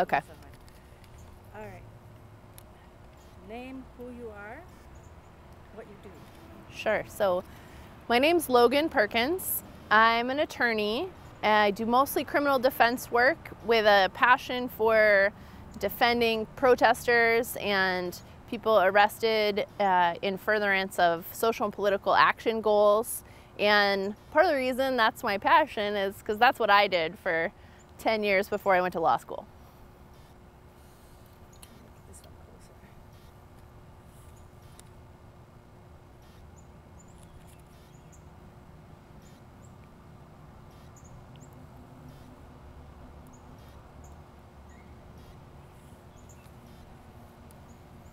Okay. All right. Name who you are, what you do. Sure. So, my name's Logan Perkins. I'm an attorney. I do mostly criminal defense work with a passion for defending protesters and people arrested uh, in furtherance of social and political action goals. And part of the reason that's my passion is because that's what I did for 10 years before I went to law school. This one closer.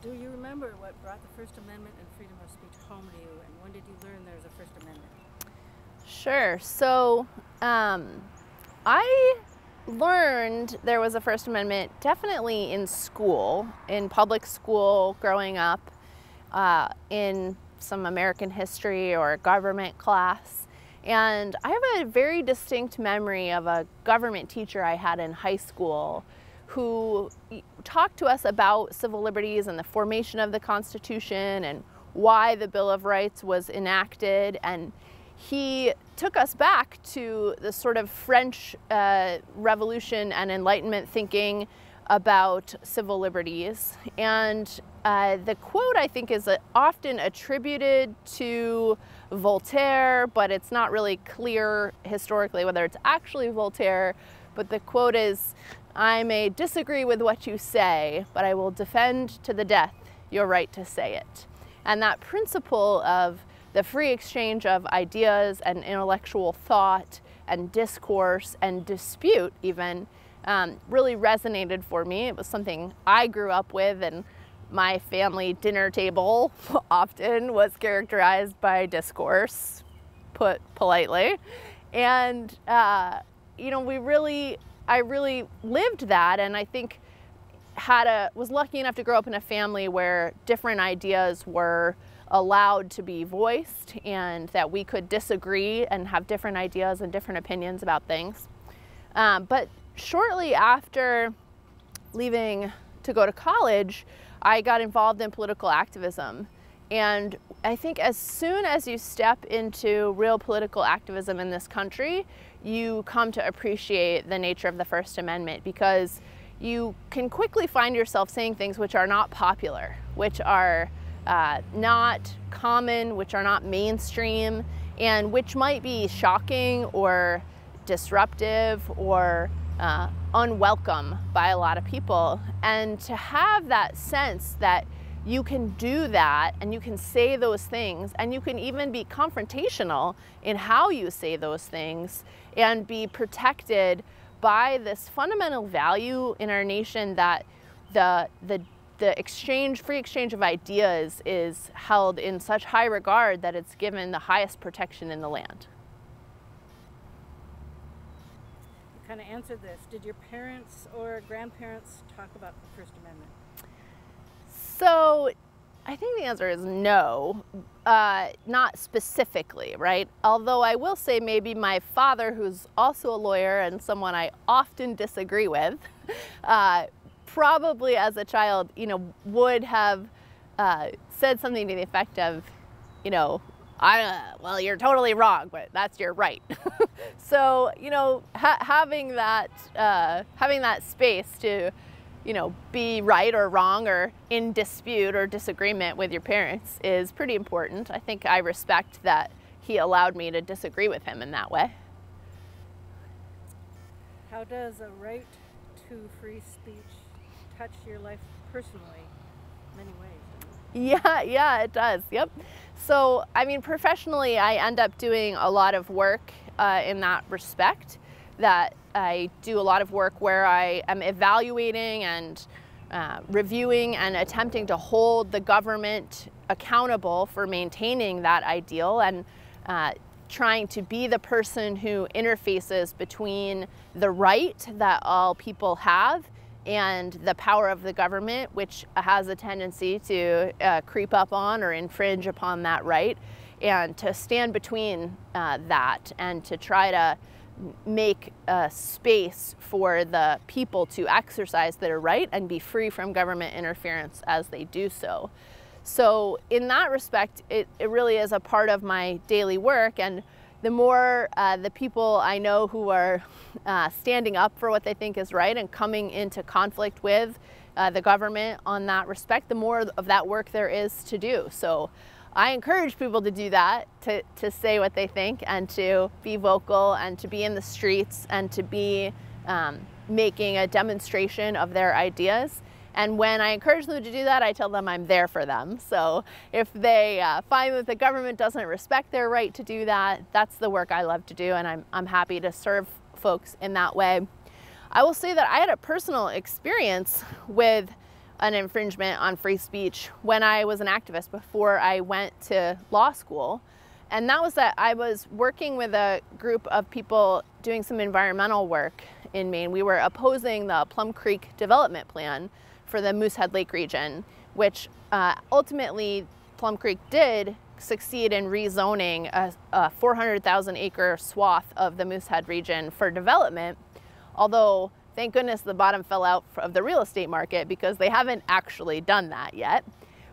Do you remember what brought the First Amendment and freedom of speech home to you, and when did you learn there was a First Amendment? Sure. So, um, I learned there was a First Amendment definitely in school, in public school growing up, uh, in some American history or government class. And I have a very distinct memory of a government teacher I had in high school who talked to us about civil liberties and the formation of the Constitution and why the Bill of Rights was enacted. And he took us back to the sort of French uh, Revolution and Enlightenment thinking about civil liberties. And uh, the quote, I think, is uh, often attributed to Voltaire, but it's not really clear historically whether it's actually Voltaire. But the quote is I may disagree with what you say, but I will defend to the death your right to say it. And that principle of the free exchange of ideas and intellectual thought and discourse and dispute even um, really resonated for me. It was something I grew up with and my family dinner table often was characterized by discourse, put politely. And, uh, you know, we really, I really lived that and I think had a, was lucky enough to grow up in a family where different ideas were allowed to be voiced and that we could disagree and have different ideas and different opinions about things. Um, but shortly after leaving to go to college, I got involved in political activism. And I think as soon as you step into real political activism in this country, you come to appreciate the nature of the First Amendment because you can quickly find yourself saying things which are not popular, which are uh, not common, which are not mainstream, and which might be shocking or disruptive or uh, unwelcome by a lot of people. And to have that sense that you can do that and you can say those things and you can even be confrontational in how you say those things and be protected by this fundamental value in our nation that the, the the exchange, free exchange of ideas is held in such high regard that it's given the highest protection in the land. You kind of answered this. Did your parents or grandparents talk about the First Amendment? So I think the answer is no, uh, not specifically, right? Although I will say maybe my father, who's also a lawyer and someone I often disagree with, uh, probably as a child, you know, would have uh, said something to the effect of, you know, I, uh, well, you're totally wrong, but that's your right. so, you know, ha having that, uh, having that space to, you know, be right or wrong or in dispute or disagreement with your parents is pretty important. I think I respect that he allowed me to disagree with him in that way. How does a right to free speech touch your life personally many ways. Yeah, yeah, it does. Yep. So, I mean, professionally, I end up doing a lot of work uh, in that respect. That I do a lot of work where I am evaluating and uh, reviewing and attempting to hold the government accountable for maintaining that ideal and uh, trying to be the person who interfaces between the right that all people have and the power of the government, which has a tendency to uh, creep up on or infringe upon that right, and to stand between uh, that and to try to make a space for the people to exercise their right and be free from government interference as they do so. So, in that respect, it, it really is a part of my daily work. And the more uh, the people I know who are uh, standing up for what they think is right and coming into conflict with uh, the government on that respect, the more of that work there is to do. So, I encourage people to do that, to, to say what they think and to be vocal and to be in the streets and to be um, making a demonstration of their ideas. And when I encourage them to do that, I tell them I'm there for them. So if they uh, find that the government doesn't respect their right to do that, that's the work I love to do, and I'm, I'm happy to serve folks in that way. I will say that I had a personal experience with an infringement on free speech when I was an activist before I went to law school. And that was that I was working with a group of people doing some environmental work in Maine. We were opposing the Plum Creek development plan for the Moosehead Lake region, which uh, ultimately Plum Creek did succeed in rezoning a, a 400,000 acre swath of the Moosehead region for development. Although Thank goodness the bottom fell out of the real estate market because they haven't actually done that yet.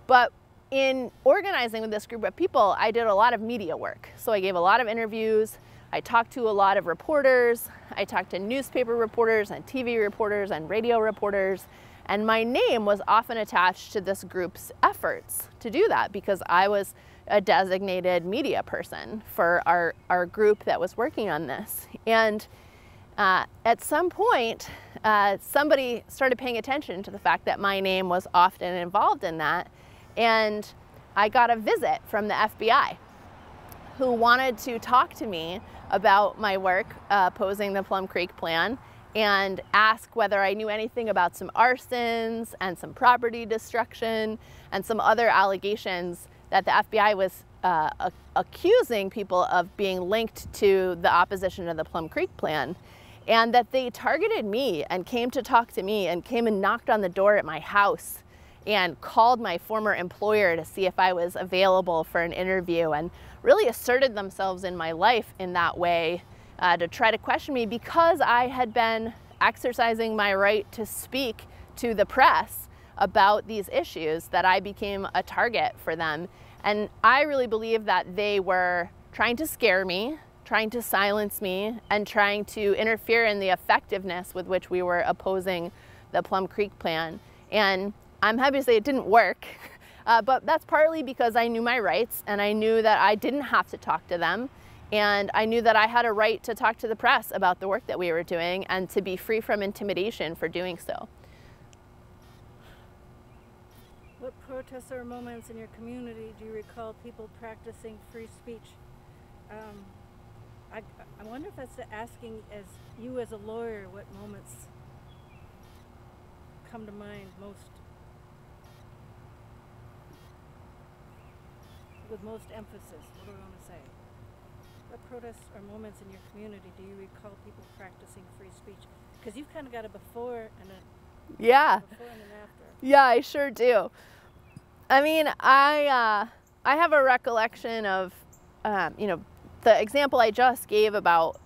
But in organizing with this group of people, I did a lot of media work. So I gave a lot of interviews. I talked to a lot of reporters. I talked to newspaper reporters and TV reporters and radio reporters. And my name was often attached to this group's efforts to do that because I was a designated media person for our, our group that was working on this. And uh, at some point, uh, somebody started paying attention to the fact that my name was often involved in that, and I got a visit from the FBI who wanted to talk to me about my work uh, opposing the Plum Creek plan and ask whether I knew anything about some arsons and some property destruction and some other allegations that the FBI was uh, accusing people of being linked to the opposition to the Plum Creek plan and that they targeted me and came to talk to me and came and knocked on the door at my house and called my former employer to see if I was available for an interview and really asserted themselves in my life in that way uh, to try to question me because I had been exercising my right to speak to the press about these issues that I became a target for them. And I really believe that they were trying to scare me, trying to silence me and trying to interfere in the effectiveness with which we were opposing the Plum Creek plan. And I'm happy to say it didn't work, uh, but that's partly because I knew my rights and I knew that I didn't have to talk to them. And I knew that I had a right to talk to the press about the work that we were doing and to be free from intimidation for doing so. What protests or moments in your community do you recall people practicing free speech? Um, I, I wonder if that's asking as you as a lawyer what moments come to mind most with most emphasis. What do I want to say? What protests or moments in your community do you recall people practicing free speech? Because you've kind of got a before and a yeah before and an after. Yeah, I sure do. I mean, I uh, I have a recollection of um, you know the example I just gave about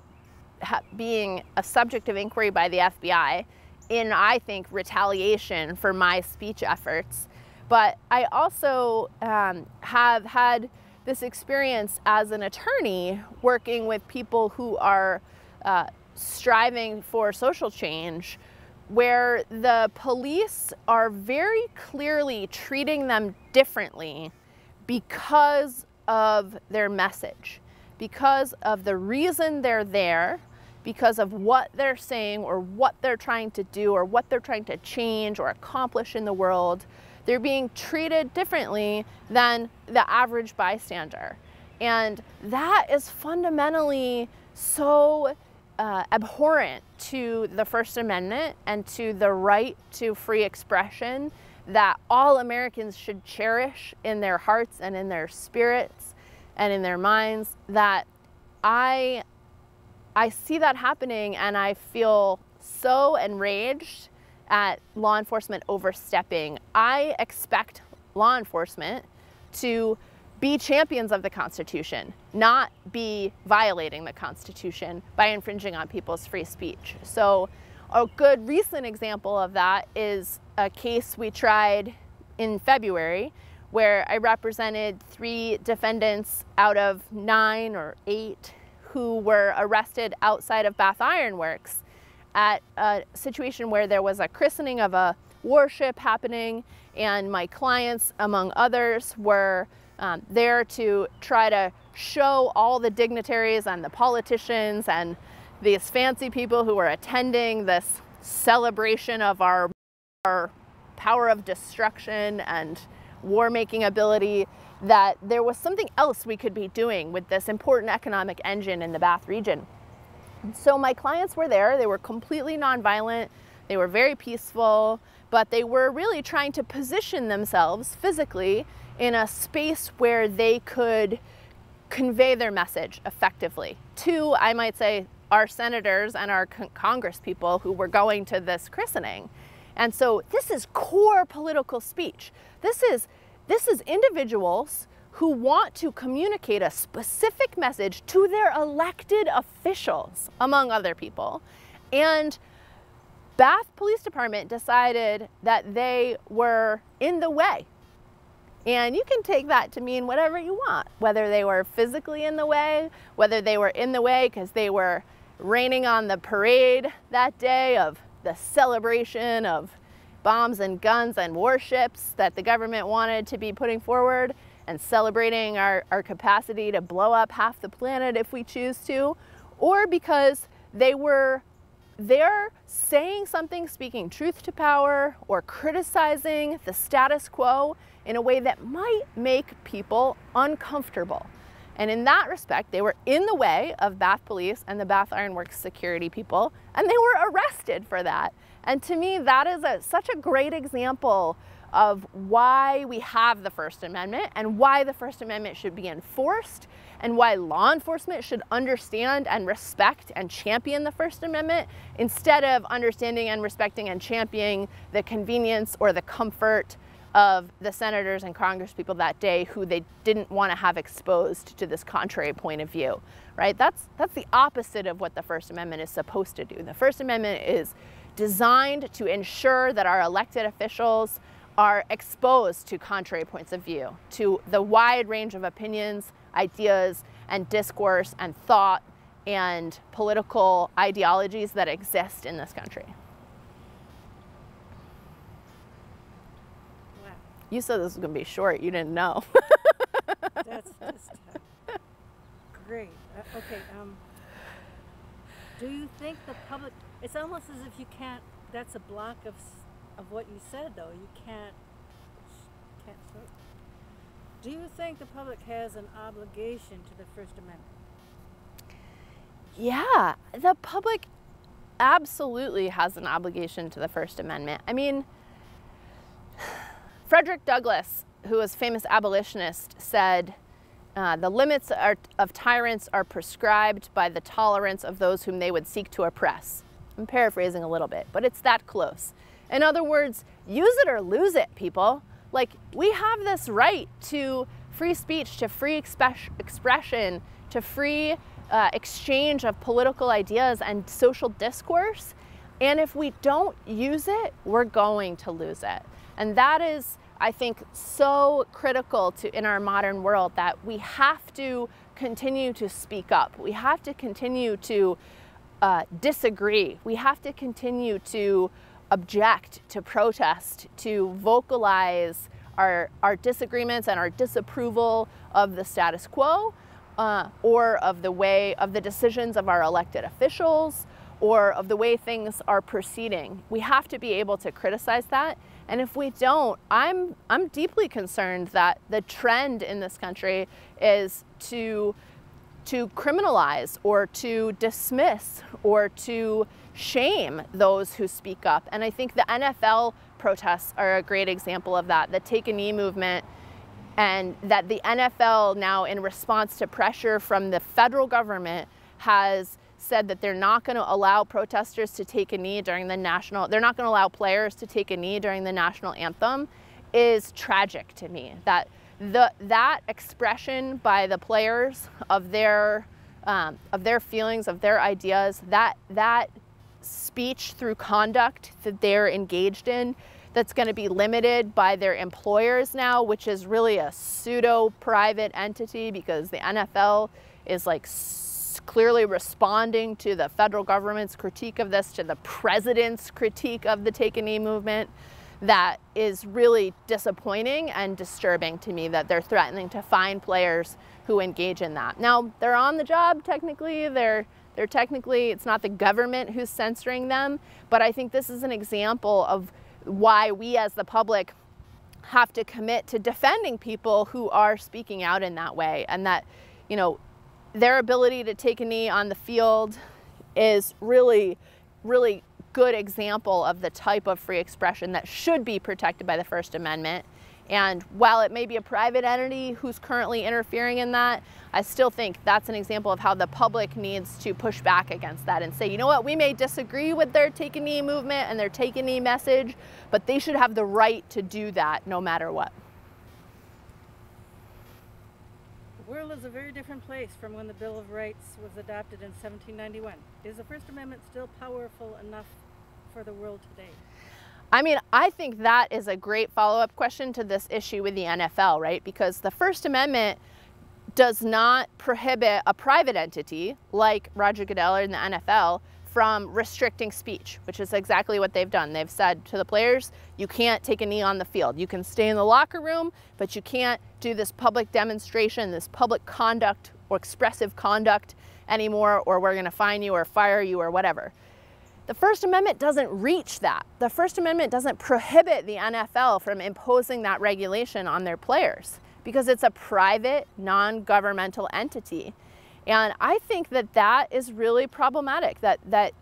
being a subject of inquiry by the FBI in, I think, retaliation for my speech efforts. But I also um, have had this experience as an attorney working with people who are uh, striving for social change where the police are very clearly treating them differently because of their message because of the reason they're there, because of what they're saying or what they're trying to do or what they're trying to change or accomplish in the world, they're being treated differently than the average bystander. And that is fundamentally so uh, abhorrent to the First Amendment and to the right to free expression that all Americans should cherish in their hearts and in their spirits and in their minds that I I see that happening and I feel so enraged at law enforcement overstepping. I expect law enforcement to be champions of the Constitution, not be violating the Constitution by infringing on people's free speech. So, a good recent example of that is a case we tried in February where I represented three defendants out of nine or eight who were arrested outside of Bath Iron Works at a situation where there was a christening of a warship happening, and my clients, among others, were um, there to try to show all the dignitaries and the politicians and these fancy people who were attending this celebration of our, our power of destruction and war making ability that there was something else we could be doing with this important economic engine in the Bath region. So my clients were there, they were completely nonviolent, they were very peaceful, but they were really trying to position themselves physically in a space where they could convey their message effectively to, I might say, our senators and our con Congress people who were going to this christening. And so this is core political speech. This is, this is individuals who want to communicate a specific message to their elected officials, among other people. And Bath Police Department decided that they were in the way. And you can take that to mean whatever you want, whether they were physically in the way, whether they were in the way because they were raining on the parade that day of the celebration of bombs and guns and warships that the government wanted to be putting forward and celebrating our, our capacity to blow up half the planet if we choose to, or because they were they're saying something, speaking truth to power, or criticizing the status quo in a way that might make people uncomfortable. And in that respect, they were in the way of Bath Police and the Bath Iron Works security people, and they were arrested for that. And to me, that is a, such a great example of why we have the First Amendment and why the First Amendment should be enforced and why law enforcement should understand and respect and champion the First Amendment instead of understanding and respecting and championing the convenience or the comfort of the senators and congresspeople that day who they didn't want to have exposed to this contrary point of view, right? That's, that's the opposite of what the First Amendment is supposed to do. The First Amendment is designed to ensure that our elected officials are exposed to contrary points of view, to the wide range of opinions, ideas, and discourse and thought and political ideologies that exist in this country. You said this was going to be short. You didn't know. That's just uh, great. Uh, okay. Um, do you think the public? It's almost as if you can't. That's a block of of what you said, though. You can't can't. Do you think the public has an obligation to the First Amendment? Yeah, the public absolutely has an obligation to the First Amendment. I mean, Frederick Douglass, who was famous abolitionist, said, uh, the limits are, of tyrants are prescribed by the tolerance of those whom they would seek to oppress. I'm paraphrasing a little bit, but it's that close. In other words, use it or lose it, people. Like, we have this right to free speech, to free expression, to free uh, exchange of political ideas and social discourse. And if we don't use it, we're going to lose it. And that is, I think, so critical to in our modern world that we have to continue to speak up. We have to continue to uh, disagree. We have to continue to object, to protest, to vocalize our, our disagreements and our disapproval of the status quo uh, or of the way of the decisions of our elected officials or of the way things are proceeding. We have to be able to criticize that. And if we don't, I'm, I'm deeply concerned that the trend in this country is to, to criminalize or to dismiss or to shame those who speak up. And I think the NFL protests are a great example of that. The Take a Knee movement and that the NFL now in response to pressure from the federal government has said that they're not going to allow protesters to take a knee during the national they're not going to allow players to take a knee during the national anthem is tragic to me. That the, that expression by the players of their, um, of their feelings, of their ideas, that, that speech through conduct that they're engaged in that's going to be limited by their employers now, which is really a pseudo private entity because the NFL is like clearly responding to the federal government's critique of this, to the president's critique of the take a knee movement. That is really disappointing and disturbing to me that they're threatening to fine players who engage in that. Now, they're on the job technically, they're they're technically, it's not the government who's censoring them, but I think this is an example of why we as the public have to commit to defending people who are speaking out in that way and that, you know, their ability to take a knee on the field is really, really good example of the type of free expression that should be protected by the First Amendment. And while it may be a private entity who's currently interfering in that, I still think that's an example of how the public needs to push back against that and say, you know what, we may disagree with their take a knee movement and their take a knee message, but they should have the right to do that no matter what. The world is a very different place from when the Bill of Rights was adopted in 1791. Is the First Amendment still powerful enough for the world today? I mean, I think that is a great follow up question to this issue with the NFL, right? Because the First Amendment does not prohibit a private entity like Roger Goodell or the NFL from restricting speech, which is exactly what they've done. They've said to the players, you can't take a knee on the field. You can stay in the locker room, but you can't do this public demonstration, this public conduct or expressive conduct anymore, or we're going to fine you or fire you or whatever. The First Amendment doesn't reach that. The First Amendment doesn't prohibit the NFL from imposing that regulation on their players because it's a private, non governmental entity. And I think that that is really problematic. That, that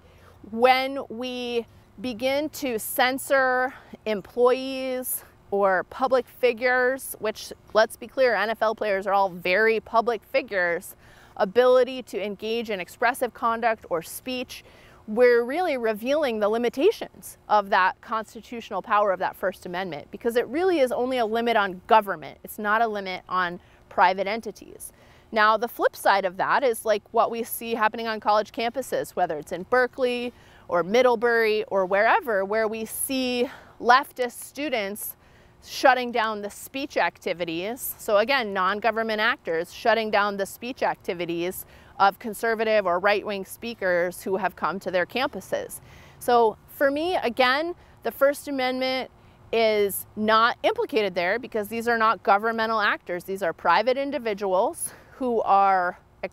when we begin to censor employees or public figures, which let's be clear, NFL players are all very public figures, ability to engage in expressive conduct or speech we're really revealing the limitations of that constitutional power of that First Amendment because it really is only a limit on government. It's not a limit on private entities. Now, the flip side of that is like what we see happening on college campuses, whether it's in Berkeley or Middlebury or wherever, where we see leftist students shutting down the speech activities. So, again, non government actors shutting down the speech activities of conservative or right wing speakers who have come to their campuses. So for me, again, the First Amendment is not implicated there because these are not governmental actors. These are private individuals who are eh,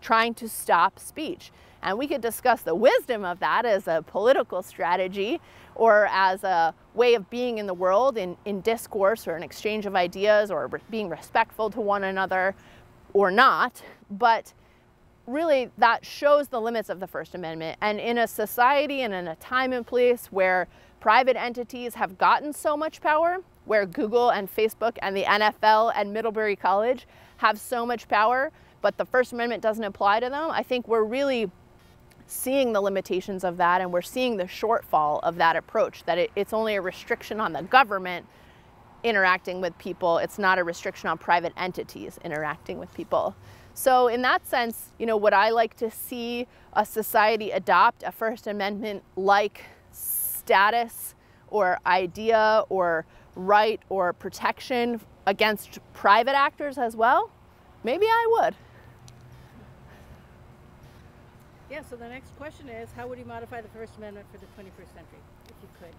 trying to stop speech. And we could discuss the wisdom of that as a political strategy or as a way of being in the world in, in discourse or an exchange of ideas or re being respectful to one another or not. But really that shows the limits of the First Amendment. And in a society and in a time and place where private entities have gotten so much power, where Google and Facebook and the NFL and Middlebury College have so much power, but the First Amendment doesn't apply to them, I think we're really seeing the limitations of that and we're seeing the shortfall of that approach, that it, it's only a restriction on the government interacting with people, it's not a restriction on private entities interacting with people. So in that sense, you know, would I like to see a society adopt a First Amendment like status or idea or right or protection against private actors as well? Maybe I would. Yeah, so the next question is how would you modify the First Amendment for the 21st century, if you could?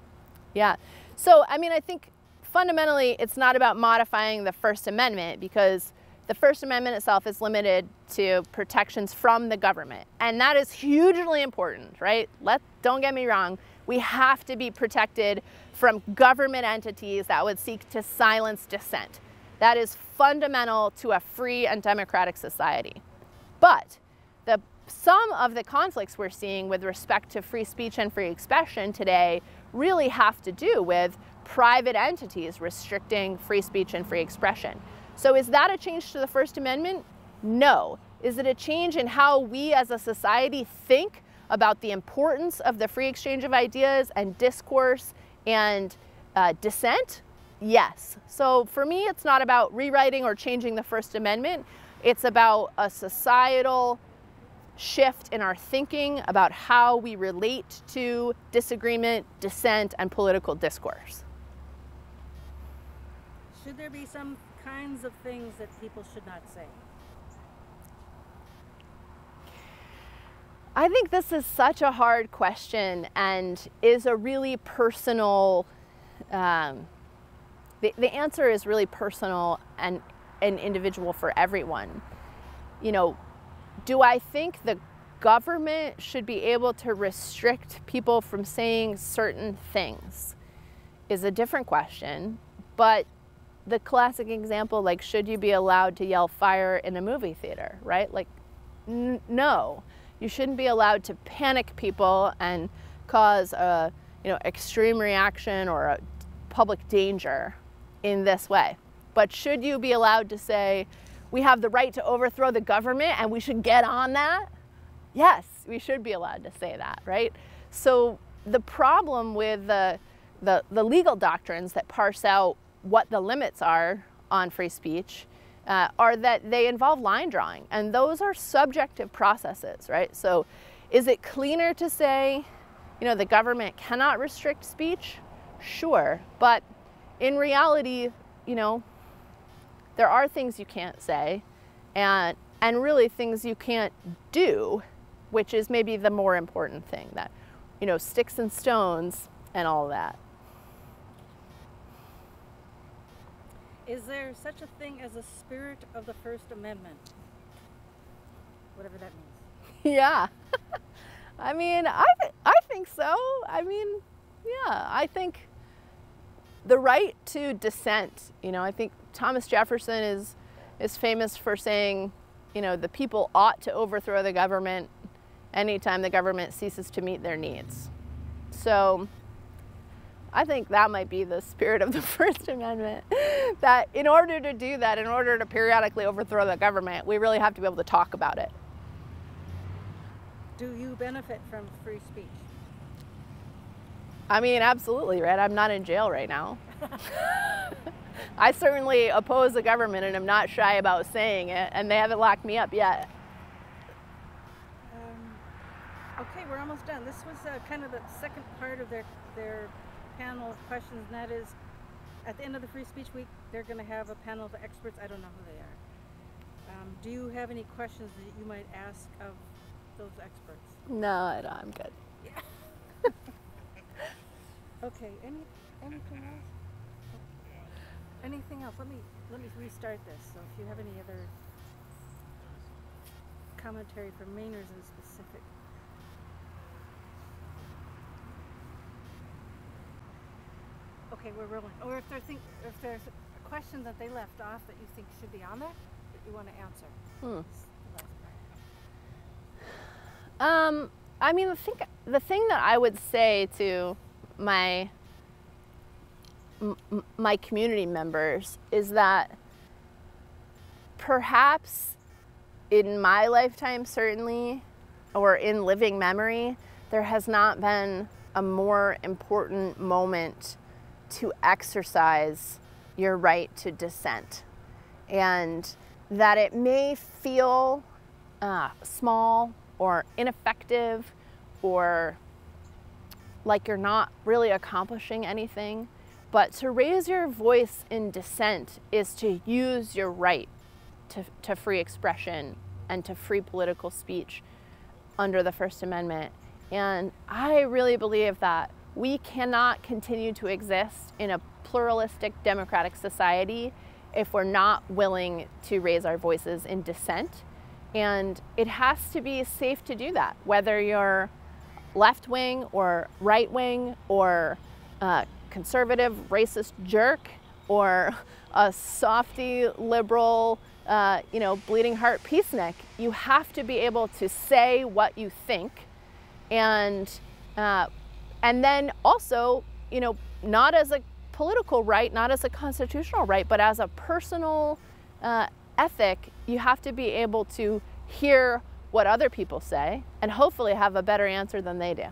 Yeah, so I mean, I think fundamentally it's not about modifying the First Amendment because the First Amendment itself is limited to protections from the government. And that is hugely important, right? Let, don't get me wrong. We have to be protected from government entities that would seek to silence dissent. That is fundamental to a free and democratic society. But the, some of the conflicts we're seeing with respect to free speech and free expression today really have to do with private entities restricting free speech and free expression. So is that a change to the First Amendment? No. Is it a change in how we as a society think about the importance of the free exchange of ideas and discourse and uh, dissent? Yes. So for me, it's not about rewriting or changing the First Amendment. It's about a societal shift in our thinking about how we relate to disagreement, dissent, and political discourse. Should there be some kinds of things that people should not say? I think this is such a hard question and is a really personal, um, the, the answer is really personal and, and individual for everyone. You know, do I think the government should be able to restrict people from saying certain things? Is a different question, but the classic example, like, should you be allowed to yell fire in a movie theater, right? Like, no, you shouldn't be allowed to panic people and cause a, you know, extreme reaction or a public danger in this way. But should you be allowed to say, we have the right to overthrow the government and we should get on that? Yes, we should be allowed to say that, right? So the problem with the, the, the legal doctrines that parse out what the limits are on free speech uh, are that they involve line drawing, and those are subjective processes, right? So, is it cleaner to say, you know, the government cannot restrict speech? Sure, but in reality, you know, there are things you can't say, and and really things you can't do, which is maybe the more important thing. That, you know, sticks and stones and all that. Is there such a thing as a spirit of the First Amendment? Whatever that means. Yeah. I mean, I, th- I think so. I mean, yeah, I think the right to dissent, you know, I think Thomas Jefferson is, is famous for saying, you know, the people ought to overthrow the government anytime the government ceases to meet their needs. So I think that might be the spirit of the First Amendment. that in order to do that, in order to periodically overthrow the government, we really have to be able to talk about it. Do you benefit from free speech? I mean, absolutely, right? I'm not in jail right now. I certainly oppose the government and I'm not shy about saying it, and they haven't locked me up yet. Um, okay, we're almost done. This was uh, kind of the second part of their, their panel of questions, and that is at the end of the Free Speech Week, they're going to have a panel of experts. I don't know who they are. Um, do you have any questions that you might ask of those experts? No. I'm good. Yeah. okay. Any anything else? Anything else? Let me let me restart this. So if you have any other commentary from Mainers in specific. Okay, we're rolling. Or if there's think, if there's a question that they left off that you think should be on there that you want to answer. Hmm. Um, I mean, the thing, the thing that I would say to my my community members is that perhaps in my lifetime, certainly, or in living memory, there has not been a more important moment to exercise your right to dissent. And that it may feel uh, small or ineffective or like you're not really accomplishing anything. But to raise your voice in dissent is to use your right to, to free expression and to free political speech under the First Amendment. And I really believe that we cannot continue to exist in a pluralistic democratic society if we're not willing to raise our voices in dissent. And it has to be safe to do that, whether you're left wing or right wing or uh, conservative racist jerk or a softy liberal, uh, you know, bleeding heart peacenik. You have to be able to say what you think and uh, and then also, you know, not as a political right, not as a constitutional right, but as a personal uh, ethic, you have to be able to hear what other people say and hopefully have a better answer than they do.